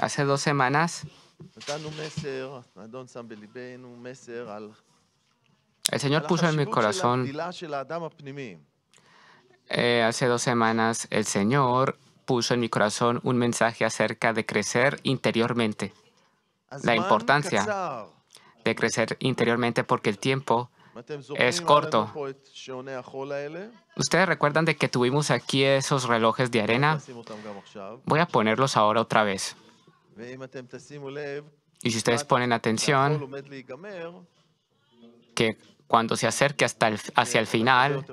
Hace dos semanas el Señor puso en mi corazón, eh, hace dos semanas el Señor puso en mi corazón un mensaje acerca de crecer interiormente, la importancia de crecer interiormente porque el tiempo es corto. Ustedes recuerdan de que tuvimos aquí esos relojes de arena. Voy a ponerlos ahora otra vez. Y si ustedes ponen atención, que cuando se acerque hasta hacia el final,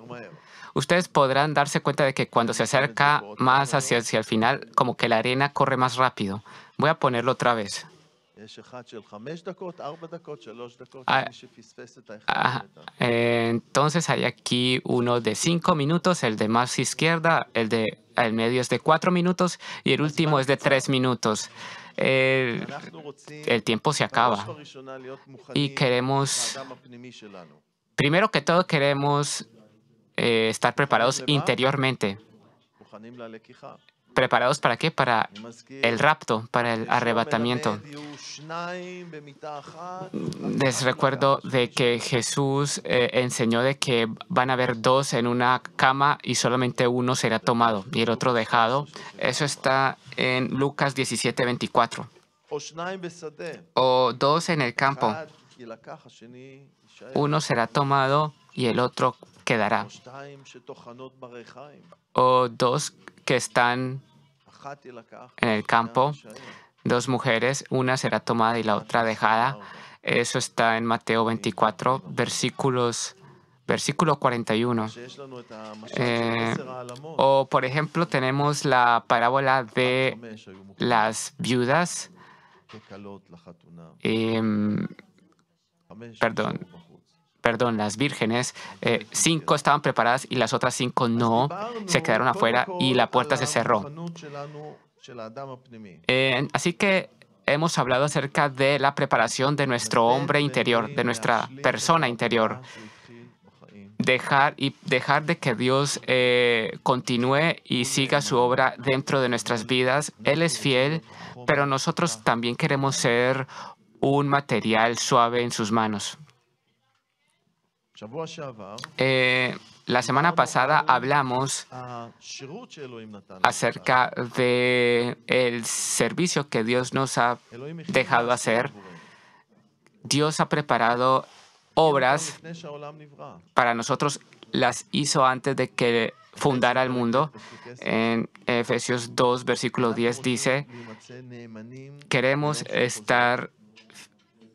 ustedes podrán darse cuenta de que cuando se acerca más hacia, hacia el final, como que la arena corre más rápido. Voy a ponerlo otra vez. Entonces hay aquí uno de cinco minutos, el de más izquierda, el de el medio es de cuatro minutos y el último es de tres minutos. El, tiempo se acaba. y queremos, primero que todo queremos eh, estar preparados interiormente preparados para qué? Para el rapto, para el arrebatamiento. Les recuerdo de que Jesús eh, enseñó de que van a haber dos en una cama y solamente uno será tomado y el otro dejado. Eso está en Lucas 17, 24. O dos en el campo. Uno será tomado y el otro quedará. O dos que están en el campo, dos mujeres, una será tomada y la otra dejada. Eso está en Mateo 24, versículos versículo 41. Eh, o, por ejemplo, tenemos la parábola de las viudas. Em, perdón, perdón, las vírgenes, eh, cinco estaban preparadas y las otras cinco no, se quedaron afuera y la puerta se cerró. Eh, así que hemos hablado acerca de la preparación de nuestro hombre interior, de nuestra persona interior. Dejar, y dejar de que Dios eh, continúe y siga su obra dentro de nuestras vidas. Él es fiel, pero nosotros también queremos ser un material suave en sus manos. Eh, la semana pasada hablamos acerca de el servicio que Dios nos ha dejado hacer. Dios ha preparado obras para nosotros, las hizo antes de que fundara el mundo. En Efesios 2, versículo 10 dice, queremos estar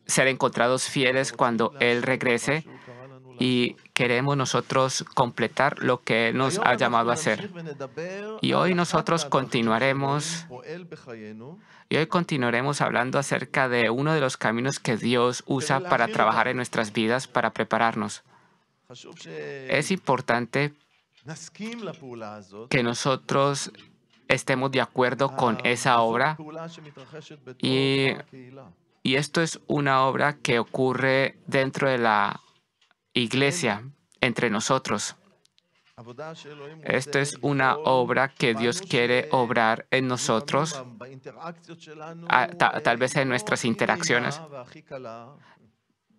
ser encontrados fieles cuando Él regrese y queremos nosotros completar lo que nos ha llamado a hacer. Y hoy nosotros continuaremos y hoy continuaremos hablando acerca de uno de los caminos que Dios usa para trabajar en nuestras vidas, para prepararnos. Es importante que nosotros estemos de acuerdo con esa obra. Y, y, esto es una obra que ocurre dentro de la iglesia, entre nosotros. Esta es una obra que Dios quiere obrar en nosotros, tal vez en nuestras interacciones.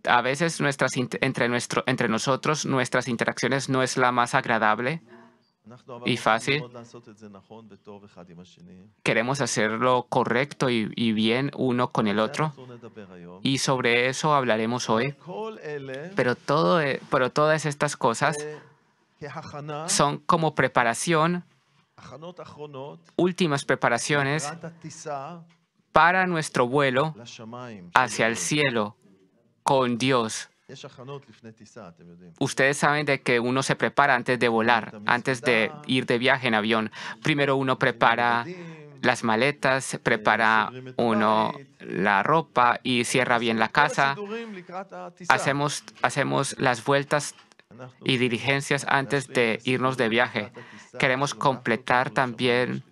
A veces nuestras, entre, nuestro, entre nosotros nuestras interacciones no es la más agradable, y fácil. Queremos hacerlo correcto y, bien uno con el otro. Y sobre eso hablaremos hoy. Pero todas estas cosas son como preparación, últimas preparaciones para nuestro vuelo hacia el cielo con Dios. Ustedes saben de que uno se prepara antes de volar, antes de ir de viaje en avión. Primero uno prepara las maletas, prepara uno la ropa y cierra bien la casa. Hacemos, hacemos las vueltas y diligencias antes de irnos de viaje. Queremos completar también,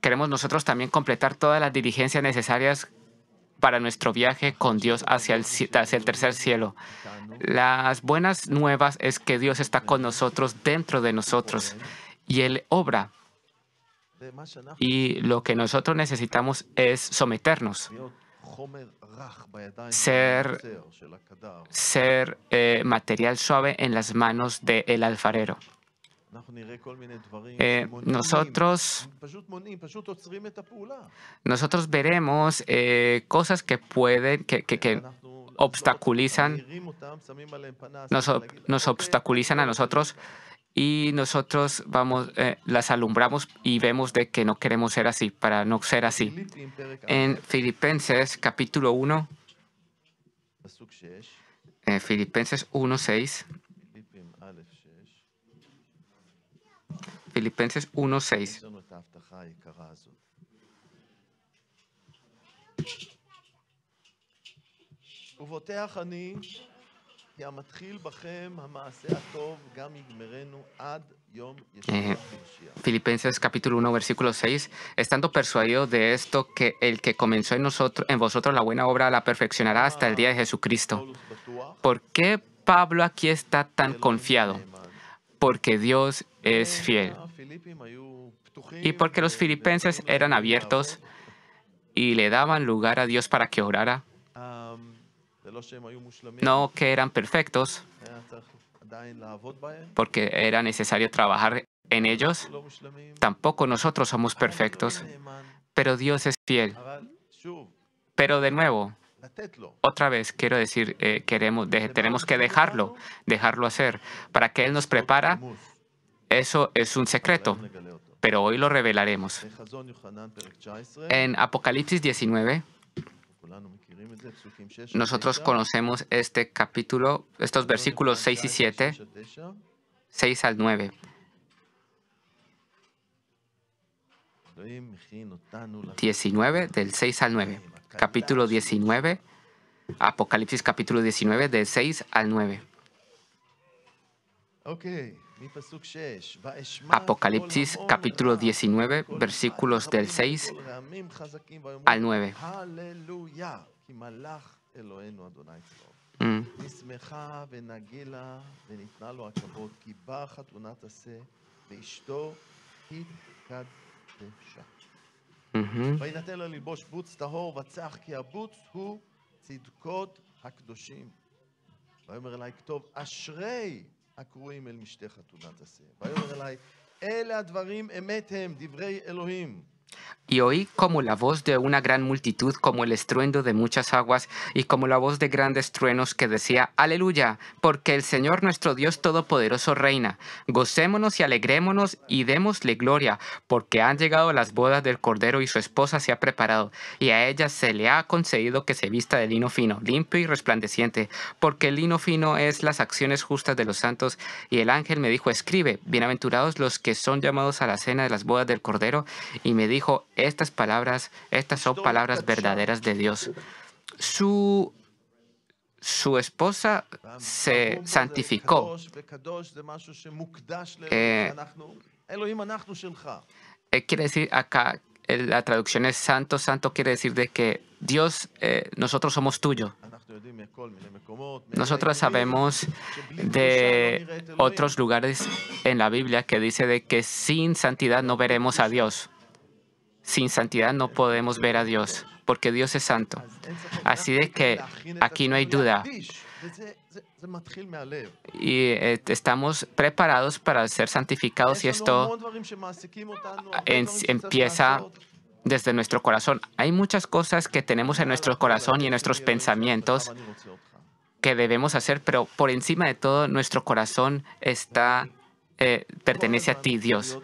queremos nosotros también completar todas las diligencias necesarias para nuestro viaje con Dios hacia el, tercer cielo. Las buenas nuevas es que Dios está con nosotros dentro de nosotros y Él obra. Y lo que nosotros necesitamos es someternos, ser, eh, material suave en las manos del de alfarero. Eh, nosotros, nosotros veremos eh, cosas que pueden, que, que, que obstaculizan, nos, nos, obstaculizan a nosotros y nosotros vamos, eh, las alumbramos y vemos de que no queremos ser así, para no ser así. En Filipenses capítulo 1, Filipenses 1, 6. Filipenses 1.6. יש לנו את ההבטחה היקרה הזאת. ובוטח אני, כי המתחיל בכם המעשה הטוב, גם יגמרנו עד יום ישוע אה, המשיח. Filipenses capítulo 1 versículo 6, estando persuadido de esto que el que comenzó en nosotros en vosotros la buena obra la perfeccionará hasta el día de Jesucristo. פאולוס בטוח, ¿Por qué Pablo aquí está tan אלוהים confiado? נאמן. Porque Dios es fiel והפיליפים היו פתוחים, y porque los filipenses eran abiertos y le daban lugar a Dios para que orara, no que eran perfectos, porque era necesario trabajar en ellos. Tampoco nosotros somos perfectos, pero Dios es fiel. Pero de nuevo, otra vez quiero decir, eh, queremos, de, tenemos que dejarlo, dejarlo hacer, para que Él nos prepara eso es un secreto, pero hoy lo revelaremos. En Apocalipsis 19, nosotros conocemos este capítulo, estos versículos 6 y 7, 6 al 9. ...19, del 6 al 9. Capítulo 19, Apocalipsis capítulo 19, del 6 al 9. Okay. Apocalipsis capítulo 19, versículos del 6 al 9. Mm. Mm -hmm. הקרואים אל משתה חתונת עשה. ויאמר אליי, אלה הדברים אמת הם, דברי אלוהים. Y oí como la voz de una gran multitud, como el estruendo de muchas aguas, y como la voz de grandes truenos que decía, Aleluya, porque el Señor nuestro Dios Todopoderoso reina. Gocémonos y alegrémonos y démosle gloria, porque han llegado las bodas del Cordero y su esposa se ha preparado, y a ella se le ha concedido que se vista de lino fino, limpio y resplandeciente, porque el lino fino es las acciones justas de los santos. Y el ángel me dijo, escribe, bienaventurados los que son llamados a la cena de las bodas del Cordero, y me dijo, estas palabras, estas son palabras verdaderas de Dios. Su, su esposa se santificó. Eh, eh quiere decir acá, eh, la traducción es santo, santo quiere decir de que Dios, eh, nosotros somos tuyo. Nosotros sabemos de otros lugares en la Biblia que dice de que sin santidad no veremos a Dios. Sin santidad no podemos ver a Dios, porque Dios es santo. Así de que aquí no hay duda. Y eh, estamos preparados para ser santificados y esto empieza desde nuestro corazón. Hay muchas cosas que tenemos en nuestro corazón y en nuestros pensamientos que debemos hacer, pero por encima de todo nuestro corazón está eh, pertenece a ti, Dios.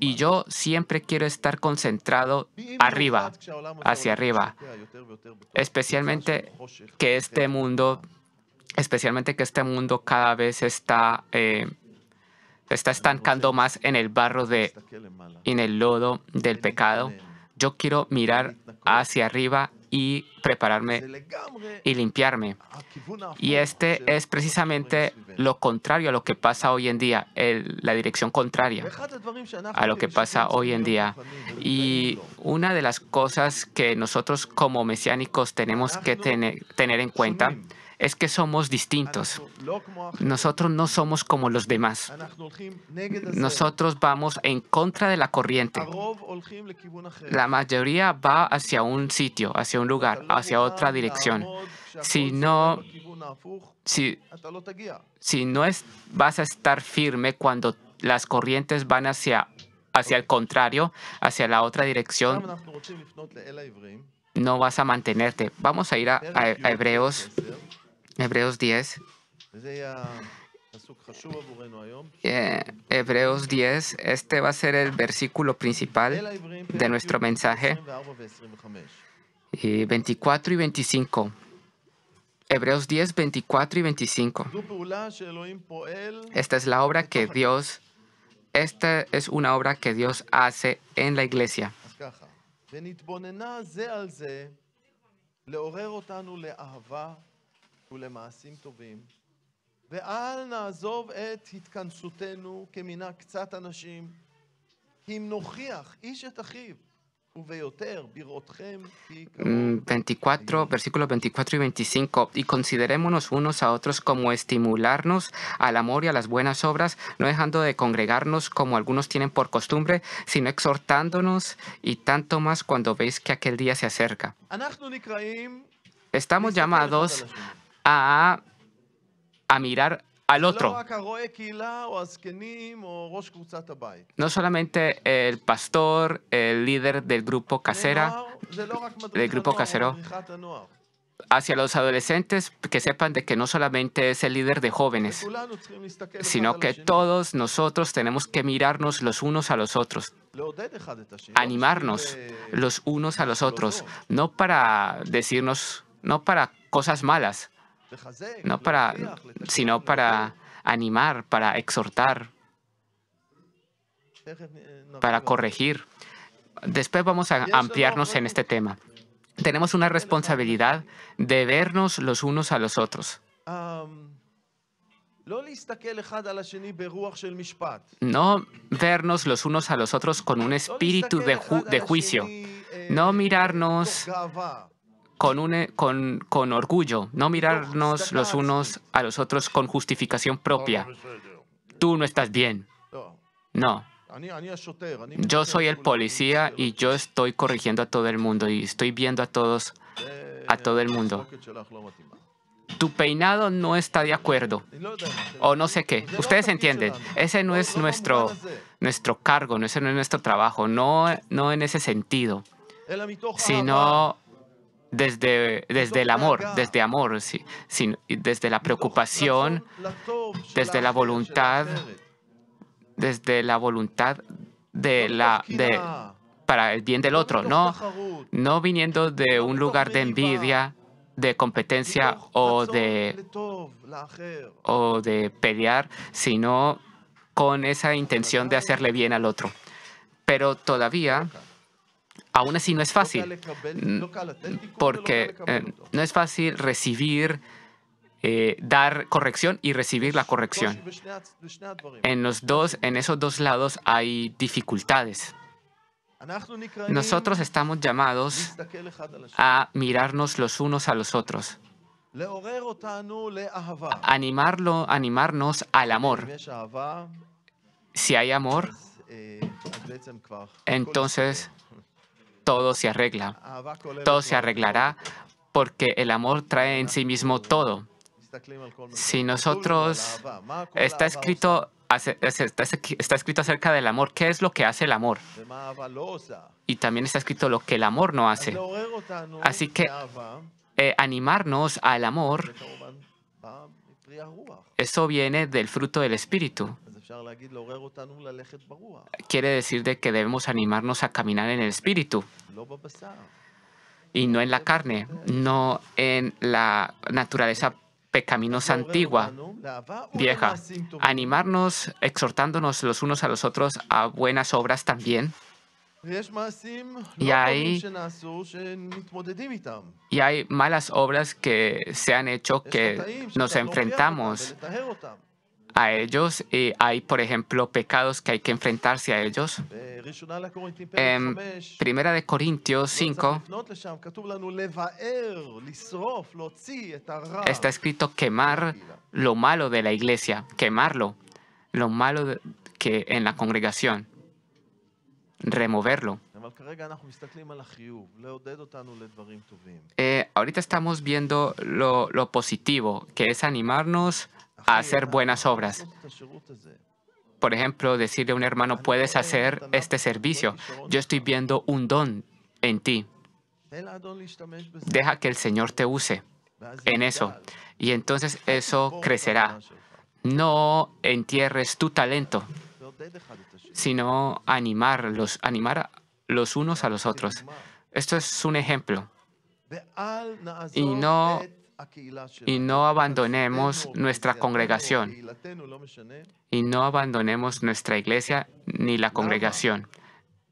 Y yo siempre quiero estar concentrado arriba, hacia arriba. Especialmente que este mundo, especialmente que este mundo cada vez está, eh, está estancando más en el barro de, en el lodo del pecado. Yo quiero mirar hacia arriba y prepararme y limpiarme. Y este es precisamente lo contrario a lo que pasa hoy en día, la dirección contraria a lo que pasa hoy en día. Y una de las cosas que nosotros como mesiánicos tenemos que tener en cuenta es que somos distintos. Nosotros no somos como los demás. Nosotros vamos en contra de la corriente. La mayoría va hacia un sitio, hacia un lugar, hacia otra dirección. Si no, si, no es, vas a estar firme cuando las corrientes van hacia, hacia el contrario, hacia la otra dirección, no vas a mantenerte. Vamos a ir a, a, a Hebreos Hebreos 10. Eh, Hebreos 10, este va a ser el versículo principal de nuestro mensaje. Y 24 y 25. Hebreos 10, 24 y 25. Esta es la obra que Dios, esta es una obra que Dios hace en la iglesia. ולמעשים טובים, ואל נעזוב את התכנסותנו כמינה קצת אנשים, כי אם נוכיח איש את אחיו, וביותר בראותכם כי קרוב. Mm, 24, versículos 24 y 25. Y considerémonos unos a otros como estimularnos al amor y a las buenas obras, no dejando de congregarnos como algunos tienen por costumbre, sino exhortándonos y tanto más cuando veis que aquel día se acerca. אנחנו נקראים Estamos להסתכל אחד על llamados השני. a, mirar al otro. No solamente el pastor, el líder del grupo casera, del grupo casero, hacia los adolescentes que sepan de que no solamente es el líder de jóvenes, sino que todos nosotros tenemos que mirarnos los unos a los otros, animarnos los unos a los otros, no para decirnos, no para cosas malas, no para, sino para animar, para exhortar, para corregir. Después vamos a ampliarnos en este tema. Tenemos una responsabilidad de vernos los unos a los otros. No vernos los unos a los otros con un espíritu de, de juicio. No mirarnos con, eh, con, con orgullo, no mirarnos los unos a los otros con justificación propia. Tú no estás bien. No. Yo soy el policía y yo estoy corrigiendo a todo el mundo y estoy viendo a todos, a todo el mundo. Tu peinado no está de acuerdo. O no sé qué. Ustedes entienden, ese no es nuestro, nuestro cargo, ese no es nuestro trabajo, no, no en ese sentido, sino desde, desde el amor, desde amor, sí, desde la preocupación, desde la voluntad, desde la voluntad de la, de, para el bien del otro, no, no viniendo de un lugar de envidia, de competencia o de, o de pelear, sino con esa intención de hacerle bien al otro. Pero todavía Aún así no es fácil, mm, porque eh, no es fácil recibir, eh, dar corrección y recibir la corrección. En los dos, en esos dos lados hay dificultades. Nosotros estamos llamados a mirarnos los unos a los otros. Animarlo, animarnos al amor. Si hay amor, entonces todo se arregla. Todo se arreglará porque el amor trae en sí mismo todo. Si nosotros está escrito está escrito acerca del amor, qué es lo que hace el amor. Y también está escrito lo que el amor no hace. Así que eh, animarnos al amor, eso viene del fruto del Espíritu. Quiere decir de que debemos animarnos a caminar en el espíritu. Y no en la carne, no en la naturaleza pecaminosa antigua, vieja. Animarnos, exhortándonos los unos a los otros a buenas obras también. Y hay, y hay malas obras que se han hecho que nos enfrentamos a ellos y hay, por ejemplo, pecados que hay que enfrentarse a ellos. En Primera de Corintios 5 está escrito quemar lo malo de la iglesia, quemarlo, lo malo que en la congregación, removerlo. Eh, ahorita estamos viendo lo, lo positivo, que es animarnos a hacer buenas obras. Por ejemplo, decirle a un hermano, puedes hacer este servicio. Yo estoy viendo un don en ti. Deja que el Señor te use en eso. Y entonces eso crecerá. No entierres tu talento, sino animarlos, animar los unos a los otros. Esto es un ejemplo. Y no y no abandonemos nuestra congregación y no abandonemos nuestra iglesia ni la congregación,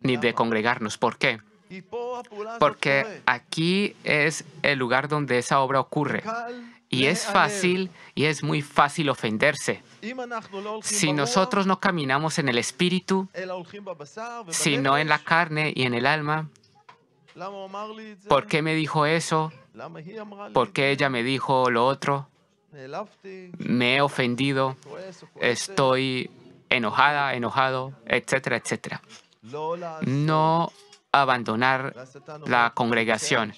ni de congregarnos. ¿Por qué? Porque aquí es el lugar donde esa obra ocurre. Y es fácil, y es muy fácil ofenderse. Si nosotros no caminamos en el espíritu, sino en la carne y en el alma, ¿por qué me dijo eso? porque ella me dijo lo otro, me he ofendido, estoy enojada, enojado, etcétera, etcétera. No abandonar la congregación.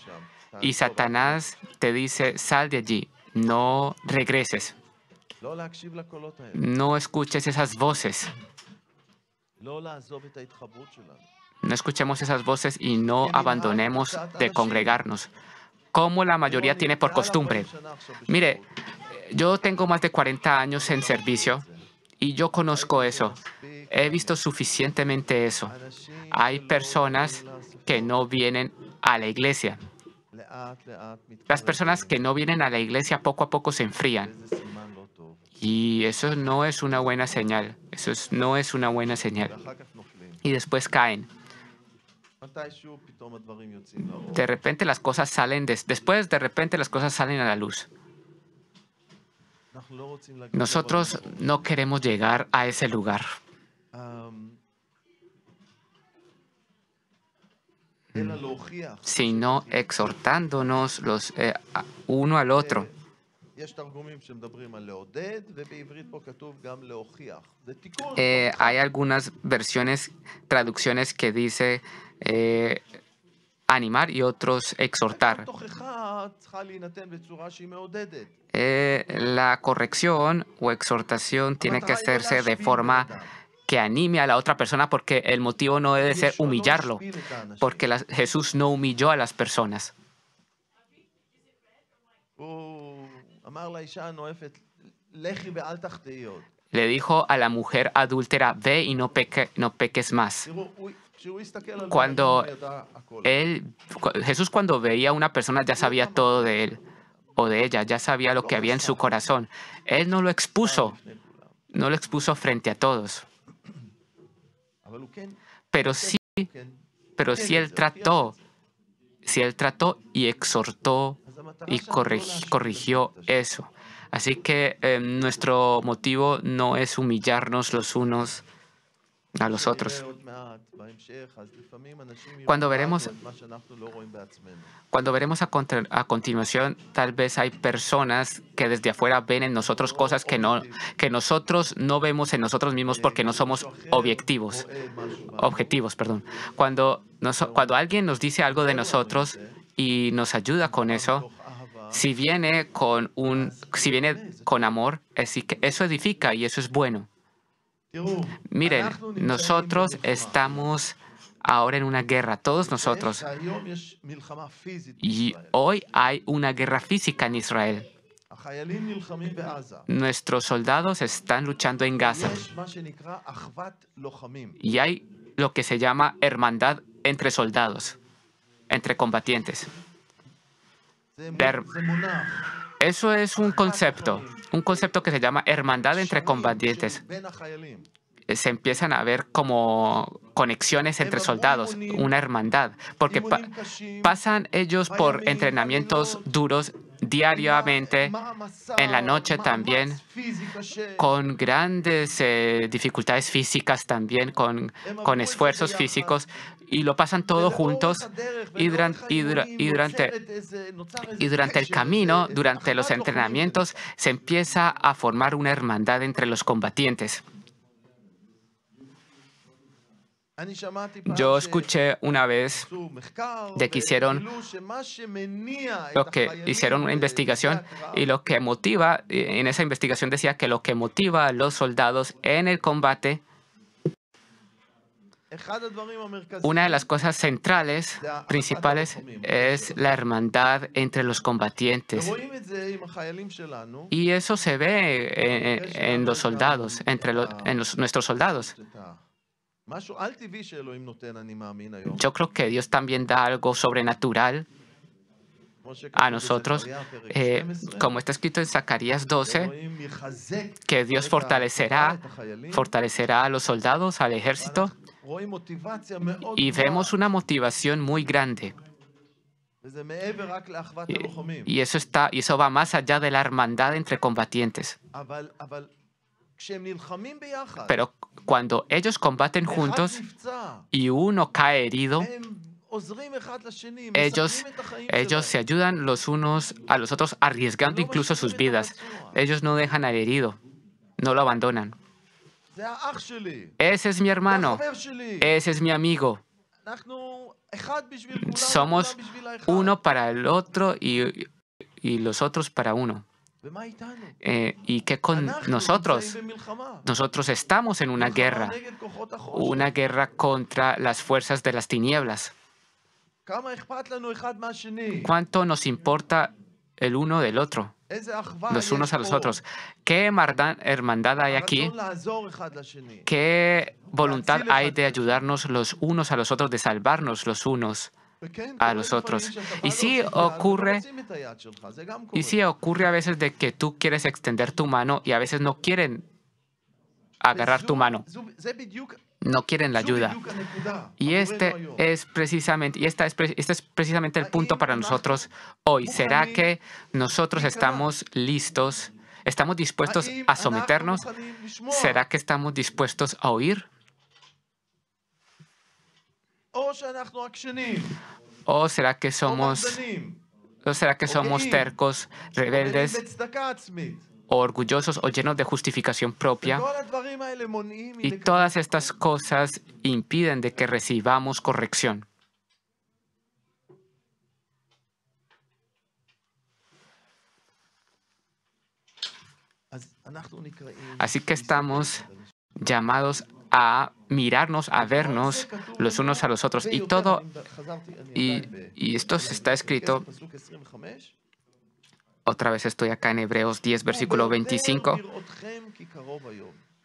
Y Satanás te dice, sal de allí, no regreses. No escuches esas voces. No escuchemos esas voces y no abandonemos de congregarnos como la mayoría tiene por costumbre. Mire, yo tengo más de 40 años en servicio y yo conozco eso. He visto suficientemente eso. Hay personas que no vienen a la iglesia. Las personas que no vienen a la iglesia poco a poco se enfrían. Y eso no es una buena señal. Eso no es una buena señal. Y después caen. De repente las cosas salen, de, después de repente las cosas salen a la luz. Nosotros no queremos llegar a ese lugar. sino exhortándonos los eh, uno al otro hay algunas versiones, traducciones que dice eh, animar y otros exhortar. Eh, la corrección o exhortación tiene que hacerse de forma que anime a la otra persona porque el motivo no debe ser humillarlo, porque Jesús no humilló a las personas. Le dijo a la mujer adúltera, ve y no, peque, no peques más. Cuando él, Jesús cuando veía a una persona ya sabía todo de él o de ella, ya sabía lo que había en su corazón. Él no lo expuso, no lo expuso frente a todos. Pero sí, pero sí él trató, sí él trató y exhortó y corrigió eso. Así que em, nuestro motivo no es humillarnos los unos a los otros. Cuando veremos, cuando veremos a, continuación, tal vez hay personas que desde afuera ven en nosotros cosas que, no, que nosotros no vemos en nosotros mismos porque no somos objetivos. Objetivos, perdón. Cuando, nos, cuando alguien nos dice algo de nosotros, y nos ayuda con eso. Si viene con, un, si viene con amor, eso edifica y eso es bueno. Miren, nosotros estamos ahora en una guerra, todos nosotros. Y hoy hay una guerra física en Israel. Nuestros soldados están luchando en Gaza. Y hay lo que se llama hermandad entre soldados entre combatientes. Eso es un concepto, un concepto que se llama hermandad entre combatientes. Eh, se empiezan a ver como conexiones entre soldados, una hermandad, porque pasan ellos por entrenamientos duros diariamente, en la noche también, con grandes eh, dificultades físicas también, con, con esfuerzos físicos, y lo pasan todos juntos y, duran- y dura- y durante, y durante el camino, durante los entrenamientos, se empieza a formar una hermandad entre los combatientes. Yo escuché una vez de que hicieron lo que hicieron una investigación y lo que motiva, en esa investigación decía que lo que motiva a los soldados en el combate, una de las cosas centrales, principales, es la hermandad entre los combatientes. Y eso se ve en, en los soldados, entre los- en los- nuestros soldados. Yo. Creo que Dios también da algo sobrenatural a nosotros, eh, como está escrito en Zacarías 12, que Dios fortalecerá, fortalecerá a los soldados, al ejército, y vemos una motivación muy grande. Y, y eso está, y eso va más allá de la hermandad entre combatientes. Pero cuando ellos combaten juntos y uno cae herido, ellos, ellos se ayudan los unos a los otros, arriesgando incluso sus vidas. Ellos no dejan al herido, no lo abandonan. Ese es mi hermano, ese es mi amigo. Somos uno para el otro y, y los otros para uno. Eh, ¿Y qué con nosotros? Nosotros estamos en una guerra, una guerra contra las fuerzas de las tinieblas. ¿Cuánto nos importa el uno del otro, los unos a los otros? ¿Qué hermandad hay aquí? ¿Qué voluntad hay de ayudarnos los unos a los otros, de salvarnos los unos a los otros? Y sí ocurre, y sí ocurre a veces de que tú quieres extender tu mano y a veces no quieren agarrar tu mano, no quieren la ayuda. Y este es precisamente, y esta es, este es precisamente el punto para nosotros hoy. ¿Será que nosotros estamos listos? ¿Estamos dispuestos a someternos? ¿Será que estamos dispuestos a oír? ¿O será que somos, o será que somos tercos, rebeldes, orgullosos o llenos de justificación propia? Y todas estas cosas impiden de que recibamos corrección. Así que estamos llamados a mirarnos, a vernos los unos a los otros. Y todo, y, y esto está escrito, otra vez estoy acá en Hebreos 10, versículo 25.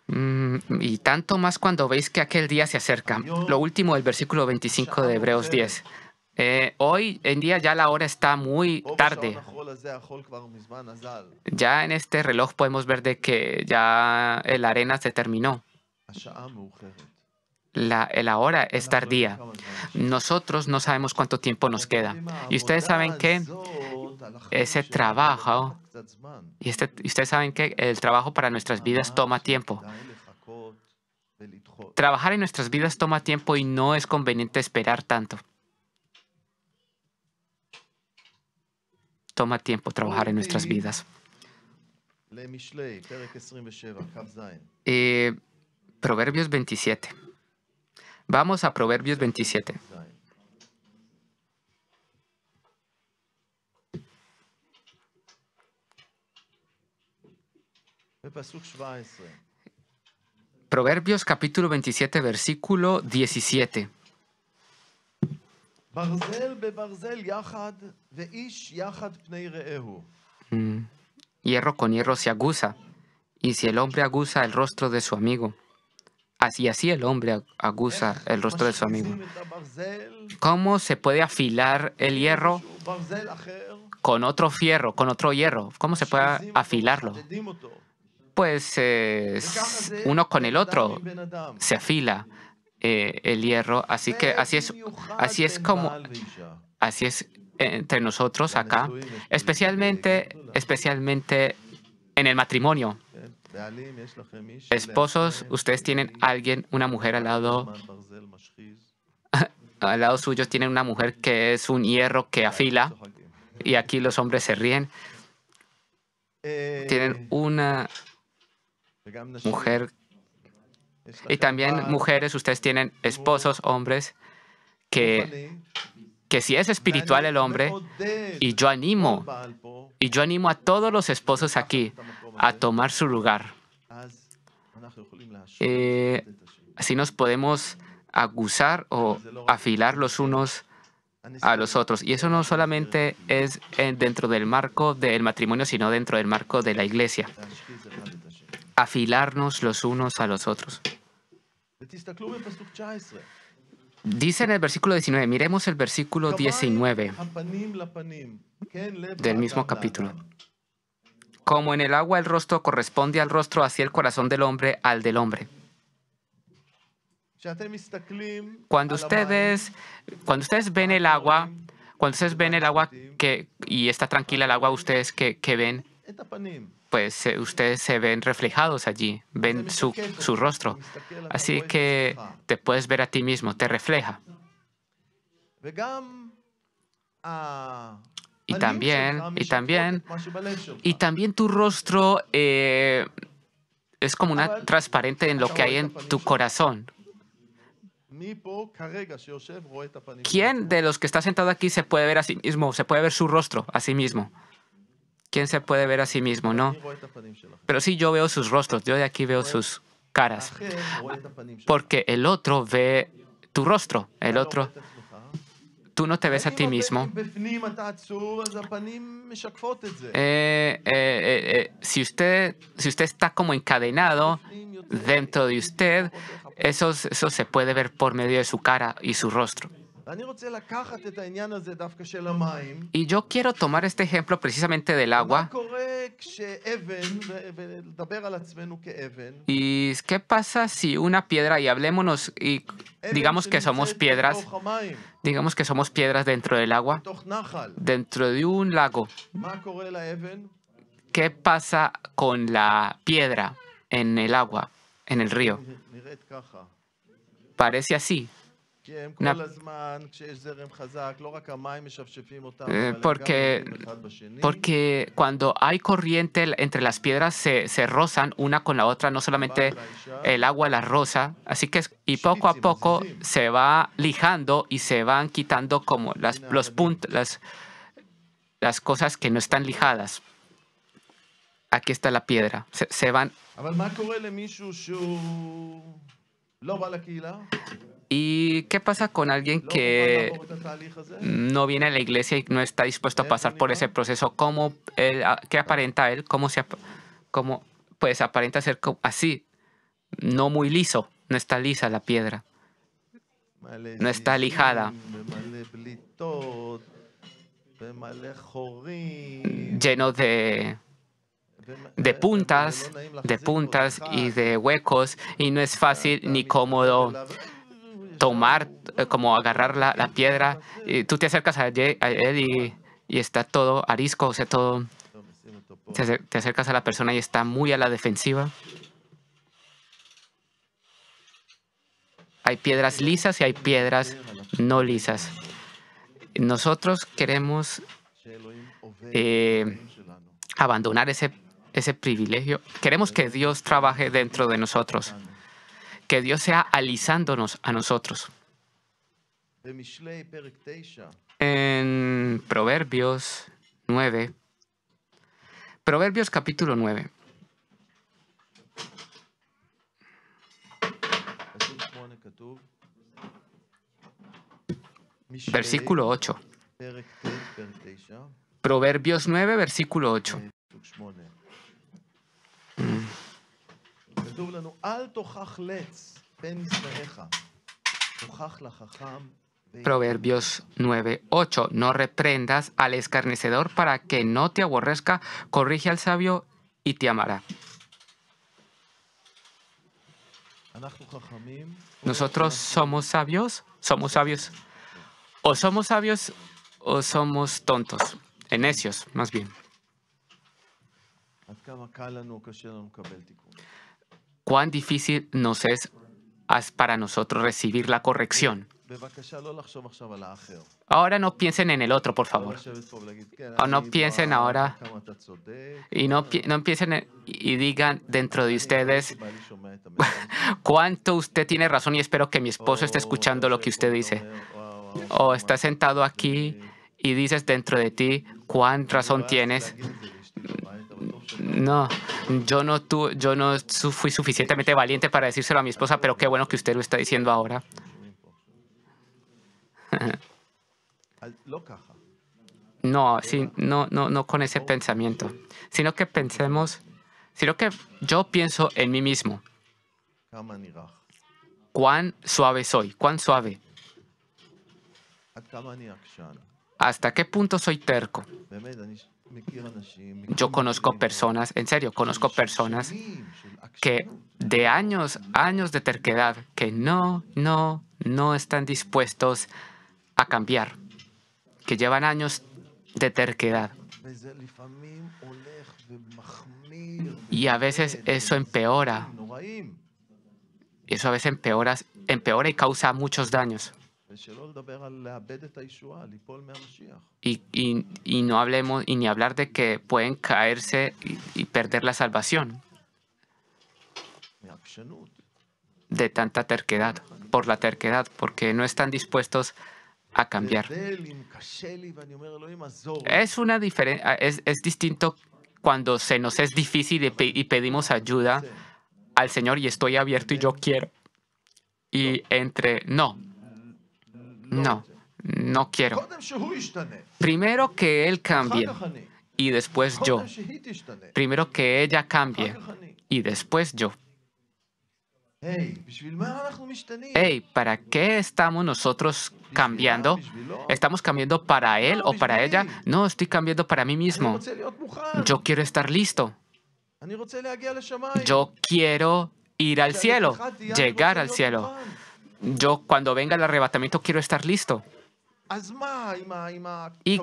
Mm, Y tanto más cuando veis que aquel día se acerca. Lo último del versículo 25 de Hebreos 10. Eh, hoy en día ya la hora está muy tarde. Ya en este reloj podemos ver de que ya la arena se terminó. La, la hora es tardía. Nosotros no sabemos cuánto tiempo nos queda. Y ustedes saben que ese trabajo, y, este- y ustedes saben que el trabajo para nuestras vidas toma tiempo. Trabajar en nuestras vidas toma tiempo y no es conveniente esperar tanto. Toma tiempo trabajar en nuestras vidas. Eh, Proverbios 27. Vamos a Proverbios 27. Proverbios capítulo 27, versículo 17. Mm. Hierro con hierro se aguza, y si el hombre aguza el rostro de su amigo, Así, así el hombre aguza el rostro de su amigo. ¿Cómo se puede afilar el hierro con otro fierro, con otro hierro? ¿Cómo se puede afilarlo? Pues uno con el otro se afila eh, el hierro. Así que así es, así es como, así es entre nosotros acá, especialmente, especialmente en el matrimonio. Esposos, ustedes tienen alguien, una mujer al lado, al lado suyo tienen una mujer que es un hierro que afila y aquí los hombres se ríen. Tienen una mujer y también mujeres, ustedes tienen esposos, hombres, que, que si es espiritual el hombre, y yo animo, y yo animo a todos los esposos aquí a tomar su lugar. Eh, Así nos podemos acusar o afilar los unos a los otros. Y eso no solamente es eh, dentro del marco del matrimonio, sino dentro del marco de la iglesia. Afilarnos los unos a los otros. Dice en el versículo 19, miremos el versículo 19 del mismo capítulo. Como en el agua el rostro corresponde al rostro, así el corazón del hombre al del hombre. Cuando ustedes, cuando ustedes ven el agua, cuando ustedes ven el agua que, y está tranquila el agua, ustedes que, que ven, pues eh, ustedes se ven reflejados allí, ven su, su rostro. Así que te puedes ver a ti mismo, te refleja y también, y también, y también tu rostro eh, es como una transparente en lo que hay en tu corazón. ¿Quién de los que está sentado aquí se puede ver a sí mismo? Se puede ver su rostro a sí mismo. ¿Quién se puede ver a sí mismo? No. Pero sí, yo veo sus rostros. Yo de aquí veo sus caras. Porque el otro ve tu rostro. El otro tú no te ves a ti mismo. Si, usted, si usted está como encadenado dentro de usted, eso, eso se puede ver por medio de su cara y su rostro. Y yo quiero tomar este ejemplo precisamente del agua. ¿Y qué pasa si una piedra, y hablémonos, y digamos que somos piedras, digamos que somos piedras dentro del agua, dentro de un lago? ¿Qué pasa con la piedra en el agua, en el río? Parece así. Porque, porque cuando hay corriente entre las piedras se, se, rozan una con la otra, no solamente el agua la roza, así que y poco a poco se va lijando y se van quitando como las, los puntos, las, las cosas que no están lijadas. Aquí está la piedra, se van. ¿Y qué pasa con alguien que no viene a la iglesia y no está dispuesto a pasar por ese proceso? ¿Cómo ¿Qué aparenta él? ¿Cómo, se, cómo pues aparenta ser así? No muy liso, no está lisa la piedra, no está lijada, lleno de de puntas, de puntas y de huecos, y no es fácil ni cómodo tomar, eh, como agarrar la, piedra. Y tú te acercas a, él y, está todo arisco, o sea, todo... Te acercas a la persona y está muy a la defensiva. Hay piedras lisas y hay piedras no lisas. Nosotros queremos eh, abandonar ese, ese privilegio. Queremos que Dios trabaje dentro de nosotros que Dios sea alisándonos a nosotros. En Proverbios 9, Proverbios capítulo 9. Versículo 8. Proverbios 9, versículo 8. Mm. כתוב לנו, אל תוכח לץ פן ישנאיך, תוכח לחכם. ו- Proverbios 9, 8. No reprendas al escarnecedor para que no te aborrezca, corrige al sabio y te amará. אנחנו חכמים. Nosotros somos sabios, somos sabios. O somos sabios o somos tontos, eh, necios más bien. cuán difícil nos es para nosotros recibir la corrección. Ahora no piensen en el otro, por favor. O no piensen ahora y no, pi no piensen y digan dentro de ustedes cuánto usted tiene razón y espero que mi esposo esté escuchando lo que usted dice. O está sentado aquí y dices dentro de ti cuán razón tienes. No, yo no, tu, yo no fui suficientemente valiente para decírselo a mi esposa, pero qué bueno que usted lo está diciendo ahora. No, sí, no, no, no con ese pensamiento, sino que pensemos, sino que yo pienso en mí mismo. Cuán suave soy, cuán suave. ¿Hasta qué punto soy terco? Yo conozco personas, en serio, conozco personas que de años, años de terquedad, que no, no, no están dispuestos a cambiar, que llevan años de terquedad. Y a veces eso empeora. Eso a veces empeora, empeora y causa muchos daños. Y, y, y, no hablemos y ni hablar de que pueden caerse y, y perder la salvación de tanta terquedad, por la terquedad, porque no están dispuestos a cambiar. Es, una es, es distinto cuando se nos es difícil y, pe y, pedimos ayuda al Señor y estoy abierto y yo quiero. Y entre no, no, no quiero. Primero que él cambie y después yo. Primero que ella cambie y después yo. Hey, ¿para qué estamos nosotros cambiando? ¿Estamos cambiando para él o para ella? No, estoy cambiando para mí mismo. Yo quiero estar listo. Yo quiero ir al cielo, llegar al cielo. Yo cuando venga el arrebatamiento quiero estar listo. Y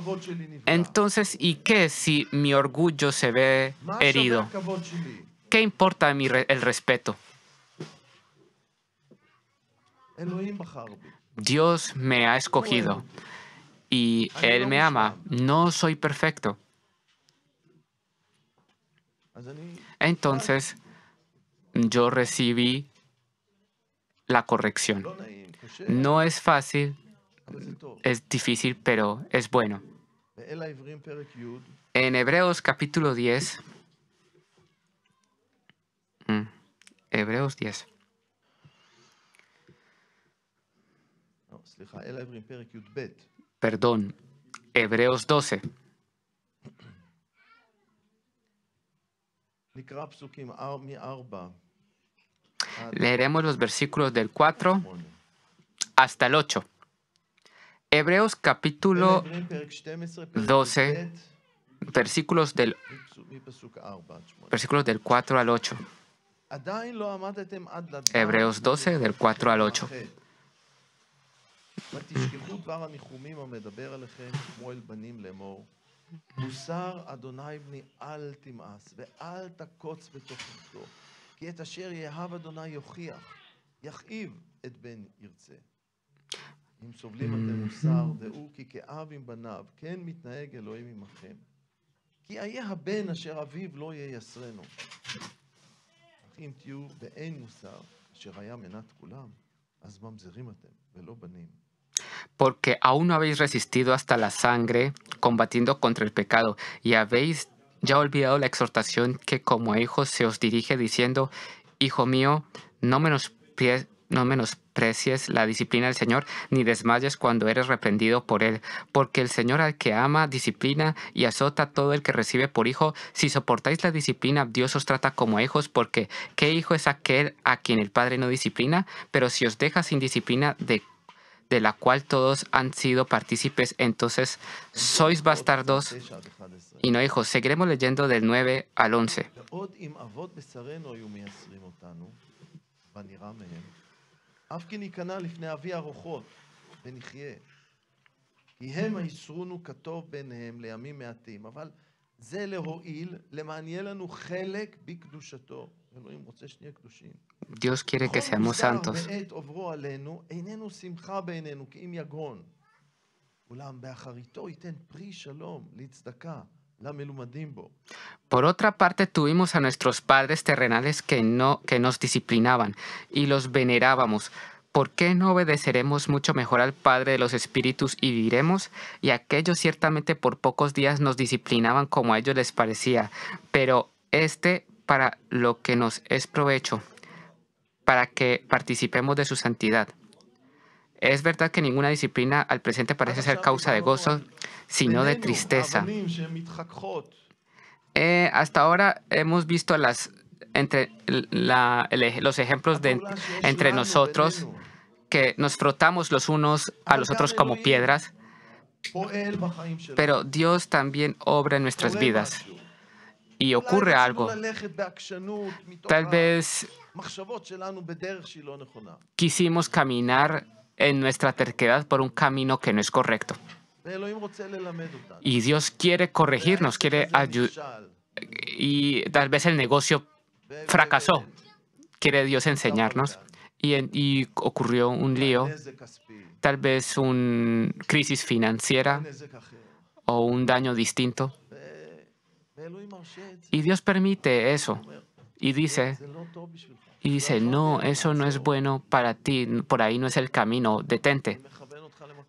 entonces, ¿y qué si mi orgullo se ve herido? ¿Qué importa mi el respeto? Dios me ha escogido y Él me ama. No soy perfecto. Entonces, yo recibí la corrección. No es fácil, es difícil, pero es bueno. En Hebreos capítulo 10, mm, Hebreos 10. Perdón, Hebreos 12. Leeremos los versículos del 4 hasta el 8. Hebreos capítulo 12, versículos del, versículos del 4 al 8. Hebreos 12, del 4 al 8. כי את אשר יאהב אדוני יוכיח, יכאיב את בן ירצה. אם סובלים אתם מוסר, דעו כי כאב עם בניו, כן מתנהג אלוהים עמכם. כי איה הבן אשר אביו לא ייסרנו. אך אם תהיו באין מוסר, אשר היה מנת כולם, אז ממזרים אתם, ולא בנים. Porque aún no habéis resistido hasta la sangre, combatiendo contra el pecado, y habéis ya olvidado la exhortación que como hijos se os dirige diciendo, Hijo mío, no menospries, no menosprecies la disciplina del Señor, ni desmayes cuando eres reprendido por Él, porque el Señor al que ama, disciplina y azota todo el que recibe por hijo. Si soportáis la disciplina, Dios os trata como hijos, porque ¿qué hijo es aquel a quien el Padre no disciplina? Pero si os deja sin disciplina, ¿de de la cual todos han sido partícipes, entonces sois bastardos תשע עד 11. y no hijos. Seguiremos leyendo del 9 al 11. ועוד אם אבות בשרנו היו מייסרים אותנו, בנראה מהם, אף כי ניכנע לפני אבי הרוחות, ונחיה. כי הם היסרונו כטוב ביניהם לימים מעטים, אבל זה להועיל, למען יהיה לנו חלק בקדושתו. Dios quiere que seamos santos. Por otra parte, tuvimos a nuestros padres terrenales que, no, que nos disciplinaban y los venerábamos. ¿Por qué no obedeceremos mucho mejor al Padre de los Espíritus y viviremos? Y aquellos ciertamente por pocos días nos disciplinaban como a ellos les parecía, pero este para lo que nos es provecho, para que participemos de su santidad. Es verdad que ninguna disciplina al presente parece ser causa de gozo, sino de tristeza. Eh, hasta ahora hemos visto las, entre los ejemplos de entre nosotros que nos frotamos los unos a los otros como piedras, pero Dios también obra en nuestras vidas y ocurre algo. Tal vez quisimos caminar en nuestra terquedad por un camino que no es correcto. Y Dios quiere corregirnos, quiere ayudar. Y tal vez el negocio fracasó. Quiere Dios enseñarnos. Y, ocurrió un lío, tal vez una crisis financiera o un daño distinto. Y Dios permite eso. Y dice, y dice, no, eso no es bueno para ti, por ahí no es el camino, detente.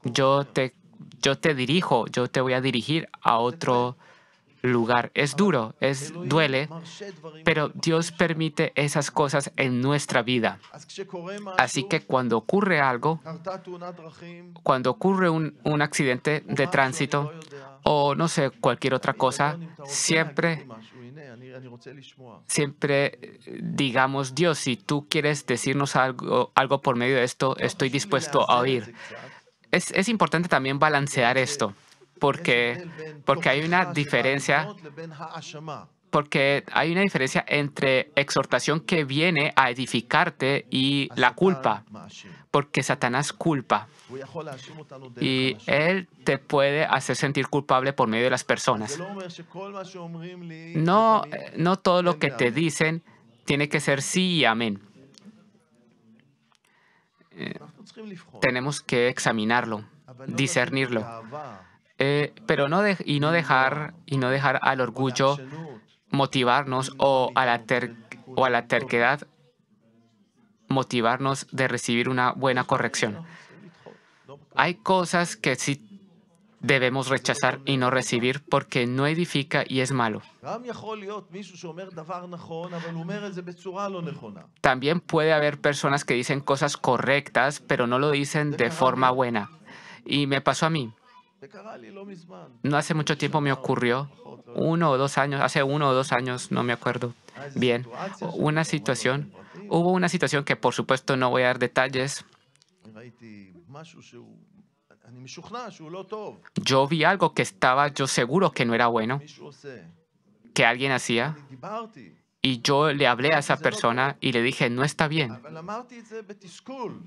Yo te, yo te dirijo, yo te voy a dirigir a otro lugar. Es duro, es duele, pero Dios permite esas cosas en nuestra vida. Así que cuando ocurre algo, cuando ocurre un, un accidente de tránsito o no sé, cualquier otra cosa, siempre siempre digamos, Dios, si tú quieres decirnos algo, algo por medio de esto, estoy dispuesto a oír. Es, es importante también balancear esto porque, porque hay una diferencia porque hay una diferencia entre exhortación que viene a edificarte y la culpa, porque Satanás culpa y él te puede hacer sentir culpable por medio de las personas. No, no todo lo que te dicen tiene que ser sí y amén. Eh, tenemos que examinarlo, discernirlo eh, pero no de, y, no dejar, y no dejar al orgullo motivarnos o a la, ter, o a la terquedad motivarnos de recibir una buena corrección. Hay cosas que sí debemos rechazar y no recibir porque no edifica y es malo. También puede haber personas que dicen cosas correctas, pero no lo dicen de forma buena. Y me pasó a mí. No hace mucho tiempo me ocurrió, uno o dos años, hace uno o dos años, no me acuerdo bien, una situación, hubo una situación que por supuesto no voy a dar detalles. Yo vi algo que estaba yo seguro que no era bueno, que alguien hacía, y yo le hablé a esa persona y le dije, no está bien.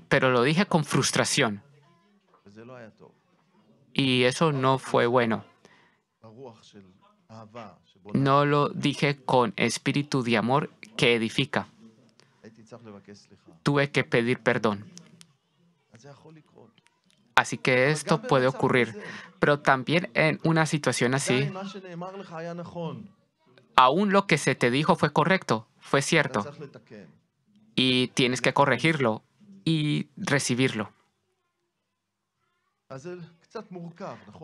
Pero lo dije con frustración. Y eso no fue bueno. No lo dije con espíritu de amor que edifica. Tuve que pedir perdón. Así que esto puede ocurrir. Pero también en una situación así, aún lo que se te dijo fue correcto, fue cierto. Y tienes que corregirlo y recibirlo.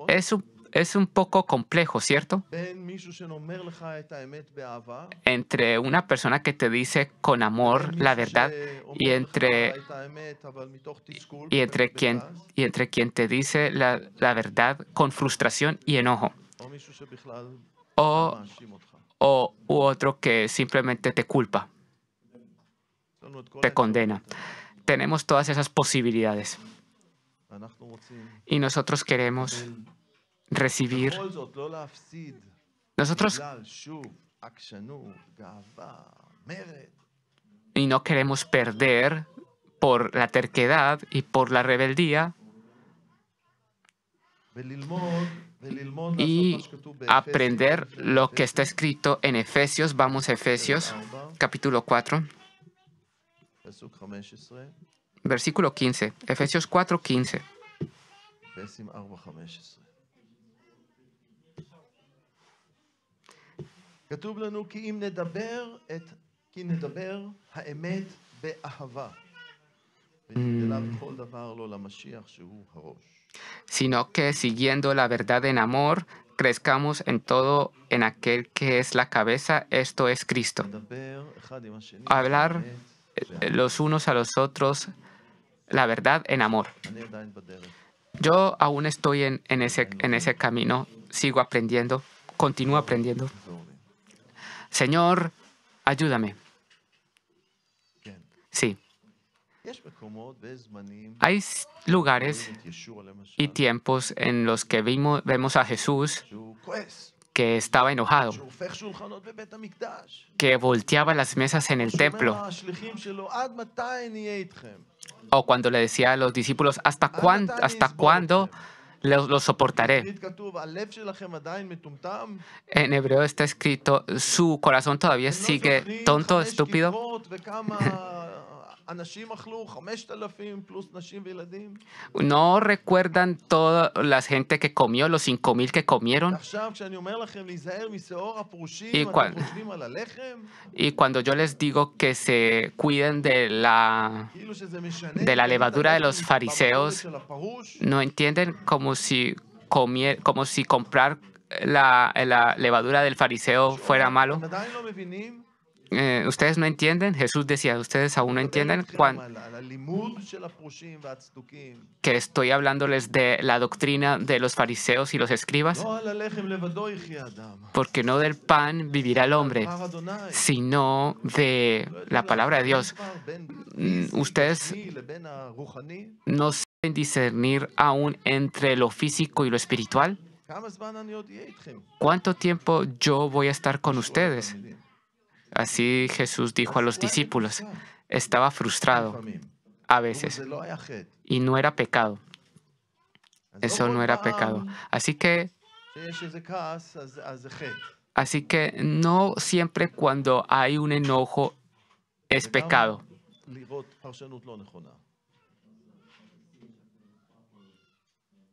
Es un, es un poco complejo, ¿cierto? Entre una persona que te dice con amor la verdad y entre, y entre, quien, y entre quien te dice la, la verdad con frustración y enojo. O, o u otro que simplemente te culpa, te condena. Tenemos todas esas posibilidades. Y nosotros queremos recibir. Nosotros y no queremos perder por la terquedad y por la rebeldía y aprender lo que está escrito en Efesios. Vamos a Efesios, capítulo 4, versículo 15. Efesios 4, 15. אפסים 4, 15. כתוב לנו כי אם נדבר את, כי נדבר האמת באהבה. ונגדלה בכל דבר לא למשיח שהוא הראש. sino que siguiendo la verdad en amor, crezcamos en todo en aquel que es la cabeza, esto es Cristo. נדבר אחד עם השני. Hablar באמת eh, los unos a los otros la verdad en amor. Yo aún estoy en, ese, camino, sigo aprendiendo, continúo aprendiendo. Señor, ayúdame. Sí. Hay lugares y tiempos en los que vimos, vemos a Jesús que estaba enojado, que volteaba las mesas en el templo o cuando le decía a los discípulos, ¿hasta, cuán, hasta cuándo lo, lo soportaré? En hebreo está escrito, su corazón todavía sigue tonto, estúpido. No recuerdan toda la gente que comió, los 5.000 que comieron. Y, cuando yo les digo que se cuiden de la, de la levadura de los fariseos, no entienden como si, como si comprar la, la levadura del fariseo fuera malo eh, ustedes no entienden, Jesús decía, ustedes aún no entienden que estoy hablándoles de la doctrina de los fariseos y los escribas, porque no del pan vivirá el hombre, sino de la palabra de Dios. Mm, ustedes no saben discernir aún entre lo físico y lo espiritual. ¿Cuánto tiempo yo voy a estar con ustedes? Así Jesús dijo a los discípulos, estaba frustrado a veces y no era pecado. Eso no era pecado. Así que Así que no siempre cuando hay un enojo es pecado.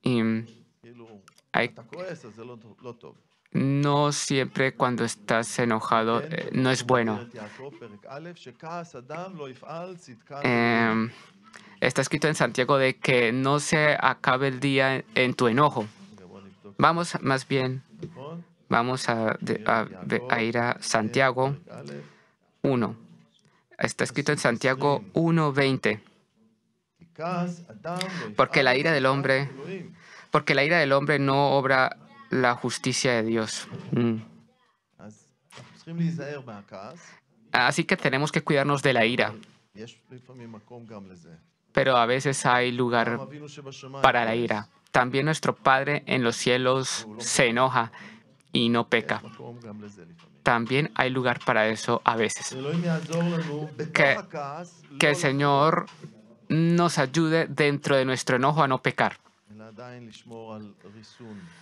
Y hay, no siempre cuando estás enojado em, eh, no es bueno. Em, está escrito en Santiago de que no se acabe el día en tu enojo. Vamos más bien, vamos a, ir a Santiago 1. Está escrito en Santiago 1.20. Porque la ira del hombre, porque la ira del hombre no obra la justicia de Dios. Mm. Así que tenemos que cuidarnos de la ira. Pero a veces hay lugar para la ira. También nuestro Padre en los cielos se enoja y no peca. También hay lugar para eso a veces. Que, que el Señor nos ayude dentro de nuestro enojo a no pecar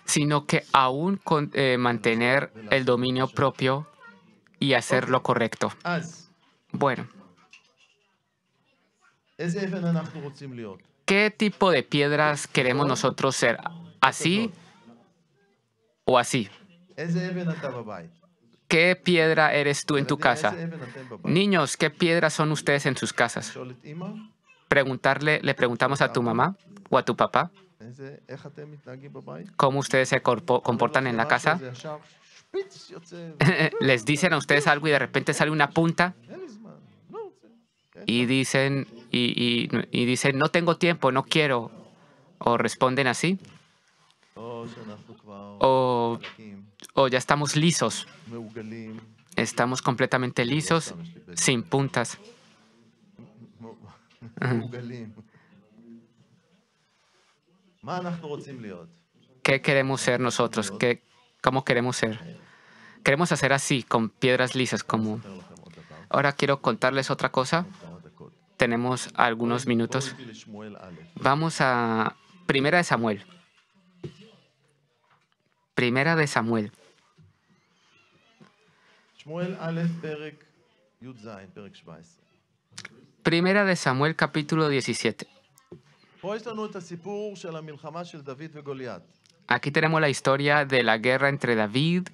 sino que aún eh, mantener el dominio propio y hacer lo correcto. Bueno. ¿Qué tipo de piedras queremos nosotros ser? ¿Así o así? ¿Qué piedra eres tú en tu casa? Niños, ¿qué piedras son ustedes en sus casas? Preguntarle, le preguntamos a tu mamá o a tu papá cómo ustedes se comportan en la casa, les dicen a ustedes algo y de repente sale una punta y dicen, y, dicen no tengo tiempo, no quiero, o responden así, o, o ya estamos lisos, estamos completamente lisos, sin puntas. ¿Qué queremos ser nosotros? ¿Cómo queremos ser? Queremos hacer así, con piedras lisas, como... Ahora quiero contarles otra cosa. Tenemos algunos minutos. Vamos a Primera de Samuel. Primera de Samuel. Primera de Samuel capítulo 17. Aquí tenemos la historia de la guerra entre David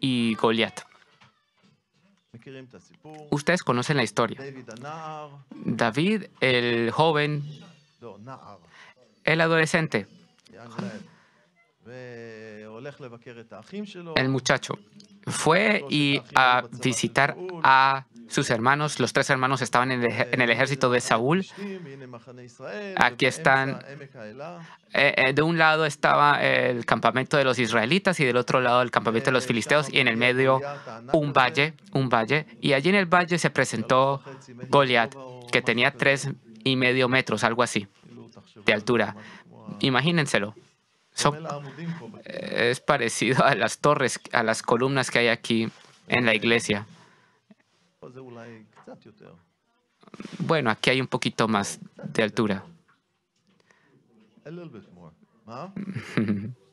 y Goliat. Ustedes conocen la historia. David, el joven, el adolescente, el muchacho, fue y a visitar a sus hermanos, los tres hermanos, estaban en el, ejército de Saúl. Aquí están. Eh, eh, de un lado estaba el campamento de los israelitas y del otro lado el campamento de los filisteos y en el medio un valle, un valle. Y allí en el valle se presentó Goliat, que tenía tres y medio metros, algo así, de altura. Imagínenselo. Eh, es parecido a las torres, a las columnas que hay aquí en la iglesia. Bueno, aquí hay un poquito más de altura.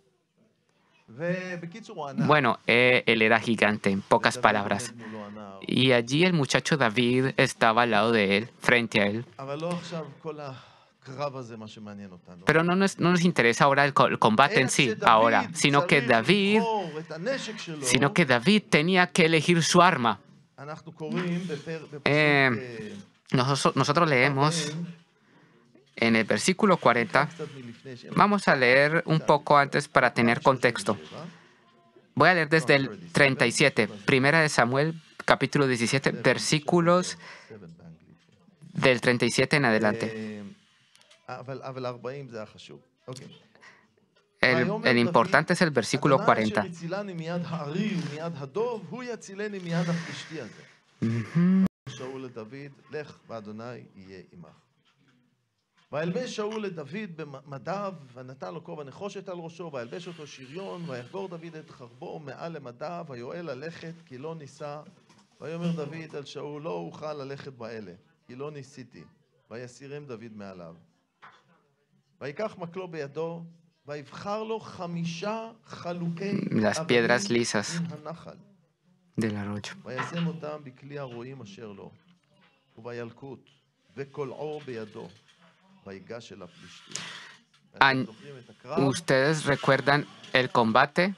Bueno, eh, él era gigante, en pocas palabras. Y allí el muchacho David estaba al lado de él, frente a él. Pero no nos, interesa ahora el, el, combate en sí, ahora, sino que David, sino que David tenía que elegir su arma. Eh, nosotros, leemos en el versículo 40. Vamos a leer un poco antes para tener contexto. Voy a leer desde el 37, primera de Samuel, capítulo 17, versículos del 37 en adelante. El, el importante es el versículo אדוני 40. אשר הצילני מיד הארי ומיד הדוב, הוא יצילני מיד הפלישתי הזה. Ujú. שאול לדוד, לך ואדוני יהיה עמך. וילבש שאול לדוד במדיו, ונתן לו כובע נחושת על ראשו, וילבש אותו שריון, ויחגור דוד את חרבו מעל למדיו, ויואל ללכת, כי לא ניסה. ויאמר דוד על שאול, לא אוכל ללכת באלה, כי לא ניסיתי. ויסירם דוד מעליו. ויקח מקלו בידו, Mm, las piedras lisas del arroyo. ¿Ustedes recuerdan el combate?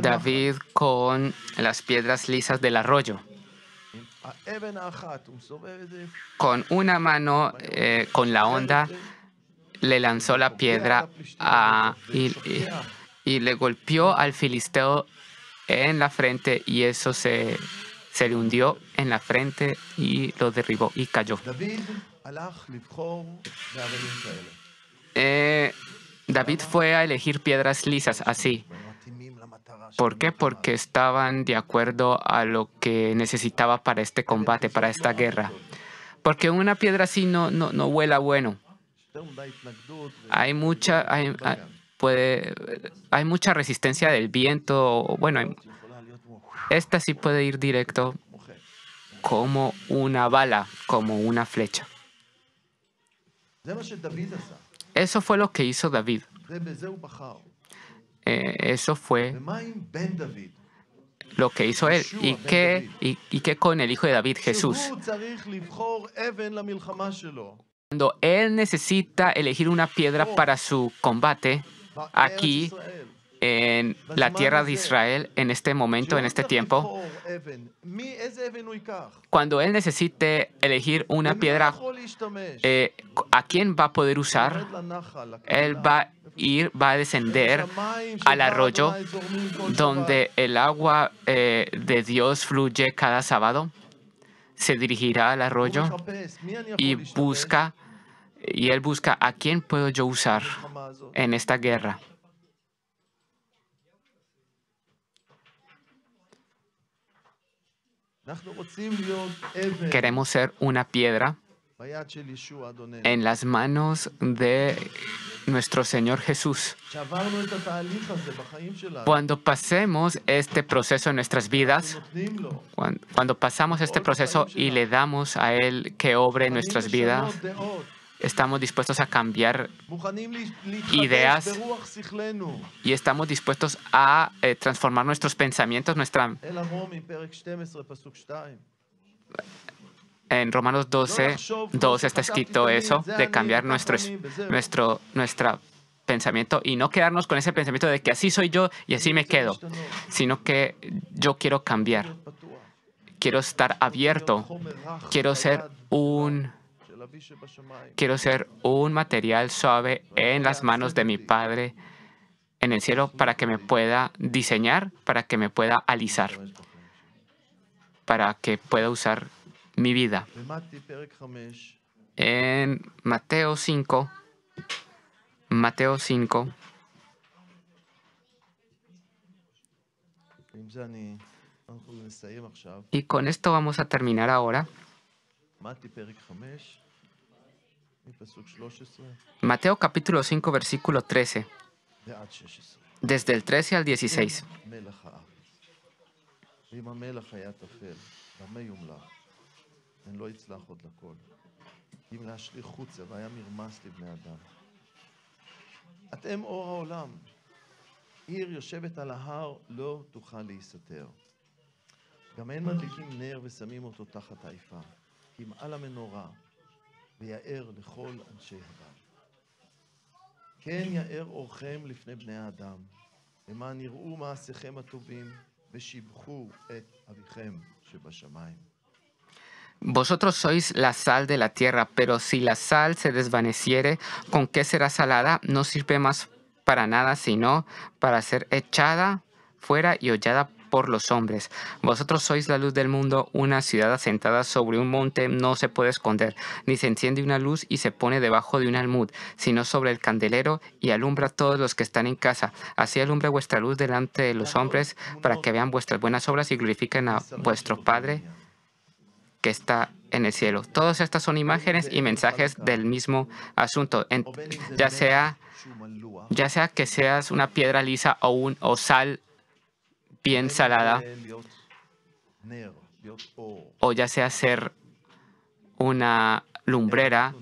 David con las piedras lisas del arroyo. Con una mano, eh, con la onda, le lanzó la piedra y, le golpeó al filisteo en la frente y eso se, se le hundió en la frente y lo derribó y cayó. Eh, David fue a elegir piedras lisas así. ¿Por qué? Porque estaban de acuerdo a lo que necesitaba para este combate, para esta guerra. Porque una piedra así no, no, no huela bueno. Hay mucha, hay, puede, hay mucha resistencia del viento. Bueno, esta sí puede ir directo como una bala, como una flecha. Eso fue lo que hizo David. Eh, eso fue lo que hizo él. ¿Y qué, y qué con el hijo de David, Jesús? Cuando él necesita elegir una piedra para su combate, aquí en la tierra de Israel, en este momento, en este tiempo, cuando él necesite elegir una piedra, eh, ¿a quién va a poder usar? Él va a ir, va a descender al arroyo donde el agua eh, de Dios fluye cada sábado. Se dirigirá al arroyo y busca y él busca a quién puedo yo usar en esta guerra. Queremos ser una piedra en las manos de nuestro Señor Jesús. Cuando pasemos este proceso en nuestras vidas, cuando, pasamos este proceso y le damos a Él que obre nuestras vidas, estamos dispuestos a cambiar ideas y estamos dispuestos a eh, transformar nuestros pensamientos, nuestra... En Romanos 12, 12 está escrito eso, de cambiar nuestro, nuestro, nuestra pensamiento y no quedarnos con ese pensamiento de que así soy yo y así me quedo, sino que yo quiero cambiar, quiero estar abierto, quiero ser un Quiero ser un material suave en las manos de mi Padre en el cielo para que me pueda diseñar, para que me pueda alisar, para que pueda usar mi vida. En Mateo 5, Mateo 5, y con esto vamos a terminar ahora. Mateo capítulo 5, versículo 13. Desde el 13 al 16. אתם אור העולם. עיר יושבת על ההר לא תוכל להסתתר. גם אין מדליקים נר ושמים אותו תחת העיפה. כי מעל המנורה ויאר לכל אנשי הבית. כן יאר אורכם לפני בני האדם, למען יראו מעשיכם הטובים, ושיבחו את אביכם שבשמיים. Vosotros sois la sal de la tierra, pero si la sal se desvaneciere, ¿con qué será salada? No sirve más para nada, sino para ser echada fuera y hollada por los hombres. Vosotros sois la luz del mundo, una ciudad asentada sobre un monte no se puede esconder, ni se enciende una luz y se pone debajo de un almud, sino sobre el candelero y alumbra a todos los que están en casa. Así alumbra vuestra luz delante de los hombres, para que vean vuestras buenas obras y glorifiquen a vuestro Padre que está en el cielo. Todas estas son imágenes y mensajes del mismo asunto, en, ya, sea, ya sea que seas una piedra lisa o, un, o sal bien salada, o ya sea ser una lumbrera,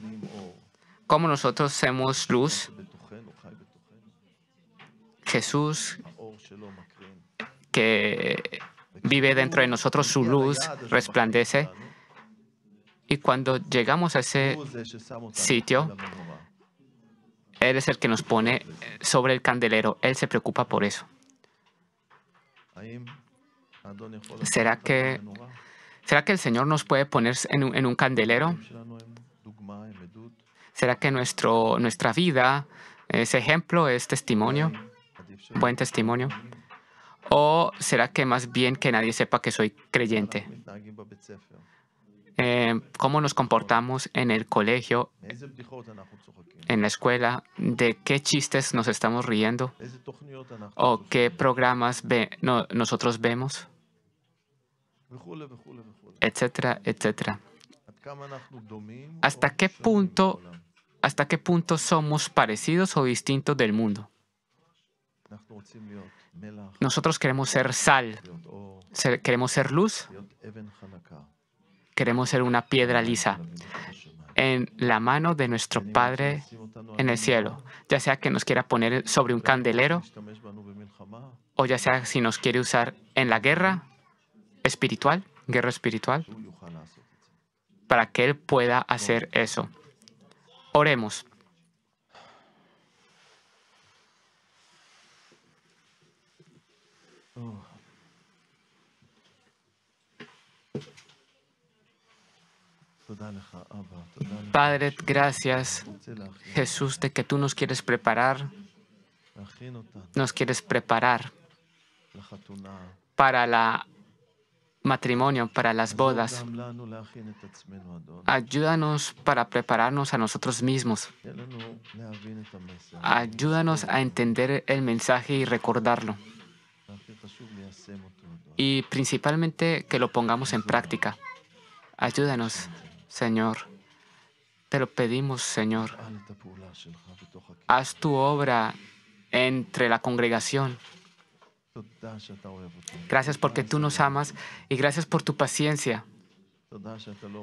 como nosotros somos luz, Jesús que vive dentro de nosotros, su luz resplandece. Y cuando llegamos a ese sitio, Él es el que nos pone sobre el candelero. Él se preocupa por eso. ¿Será que, ¿será que el Señor nos puede poner en un, candelero? ¿Será que nuestro, nuestra vida es ejemplo, es testimonio, buen testimonio? ¿O será que más bien que nadie sepa que soy creyente? Eh, cómo nos comportamos en el colegio, en la escuela, de qué chistes nos estamos riendo o qué programas nosotros vemos, etcétera, etcétera. ¿Hasta qué punto, hasta qué punto somos parecidos o distintos del mundo? Nosotros queremos ser sal, queremos ser luz, queremos ser una piedra lisa en la mano de nuestro Padre en el cielo, ya sea que nos quiera poner sobre un candelero o ya sea si nos quiere usar en la guerra espiritual, guerra espiritual, para que Él pueda hacer eso. Oremos. Oh. Padre, gracias, Jesús, de que tú nos quieres preparar, nos quieres preparar para la matrimonio, para las bodas. Ayúdanos para prepararnos a nosotros mismos. Ayúdanos a entender el mensaje y recordarlo. Y principalmente que lo pongamos en práctica. Ayúdanos. Señor. Te lo pedimos, Señor. Haz tu obra entre la congregación. Gracias porque tú nos amas y gracias por tu paciencia.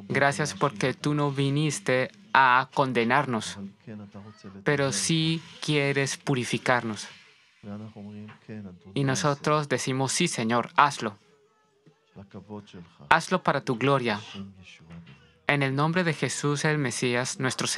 Gracias porque tú no viniste a condenarnos, pero sí quieres purificarnos. Y nosotros decimos, sí, Señor, hazlo. Hazlo para tu gloria, en el nombre de Jesús el Mesías, nuestro Señor.